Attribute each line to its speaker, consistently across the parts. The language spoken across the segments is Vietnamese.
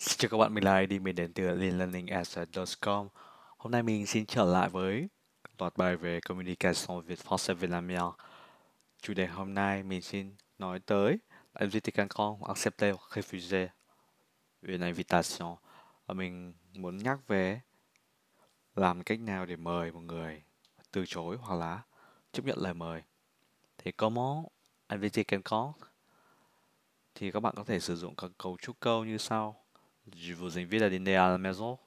Speaker 1: Xin chào các bạn, mình là ID, mình đến từ learningasset.com. Hôm nay mình xin trở lại với loạt bài về communication Việt français vietnamien. Chủ đề hôm nay mình xin nói tới invitation quelqu'un accepter hoặc refuser une invitation. Và mình muốn nhắc về làm cách nào để mời một người từ chối hoặc là chấp nhận lời mời. Thì comment inviter quelqu'un thì các bạn có thể sử dụng các cấu trúc câu như sau Je vous invite à dîner à la maison.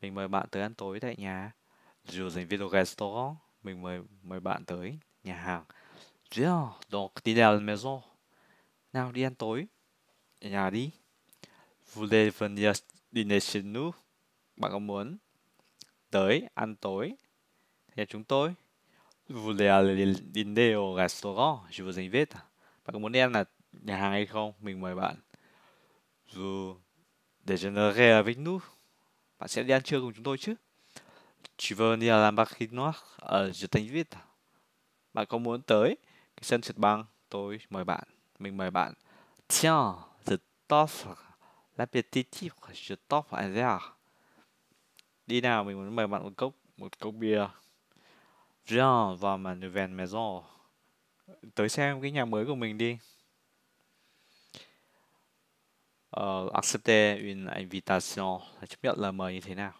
Speaker 1: Mình mời bạn tới ăn tối tại nhà. Je vous invite au restaurant. Mình mời mời bạn tới nhà hàng. Bien, donc dîner à la maison. Nào đi ăn tối. Ở nhà đi. Voulez venir dîner chez nous? Bạn có muốn tới ăn tối nhà chúng tôi? Voulez aller dîner au restaurant? Je vous invite. Bạn có muốn đi ăn là nhà hàng hay không? Mình mời bạn. Vous để déjeunerez avec nous. Bạn sẽ đi ăn trưa cùng chúng tôi chứ? Tu veux venir à la marque noire? Uh, je t'invite. Bạn có muốn tới cái sân trượt băng? Tôi mời bạn. Mình mời bạn. Tiens, je t'offre l'appétitif. Je t'offre un verre. Đi nào, mình muốn mời bạn một cốc một cốc bia. Viens vào ma nouvelle maison. Tới xem cái nhà mới của mình đi. Uh, accepter une invitation. Là chấp nhận lời mời như thế nào?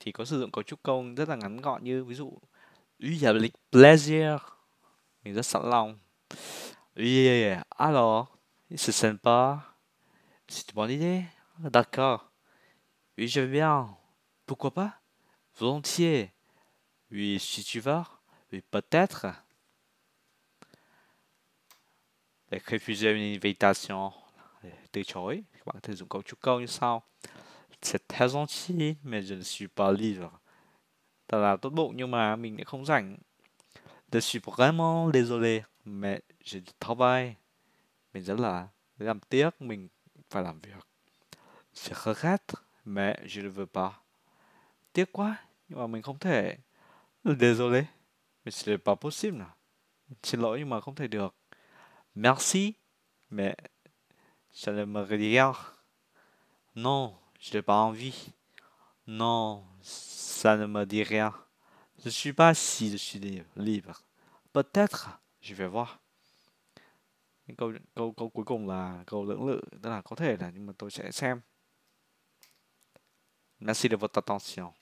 Speaker 1: Thì có sử dụng cấu trúc câu rất là ngắn gọn như ví dụ oui avec plaisir. Mình rất sẵn lòng. Oui alors c'est sympa c'est une bonne idée? D'accord. Oui je veux bien. Pourquoi pas? Volontiers. Oui si tu veux. Oui peut-être. Để refuser une invitation từ chối, các bạn có thể dùng cấu trúc câu như sau. C'est très gentil mais je ne suis pas libre. Thật là tốt bụng nhưng mà mình lại không rảnh. Je suis vraiment désolé, mais je travaille mình rất là làm tiếc, mình phải làm việc. Je regrette, mais je ne veux pas. Tiếc quá, nhưng mà mình không thể désolé. Mais ce n'est pas possible. Xin lỗi nhưng mà không thể được. Merci, mais ça ne me regarde. Non, je n'ai pas envie. Non, ça ne me dit rien. Je ne suis pas si je suis libre. Peut-être, je vais voir. Merci de votre attention.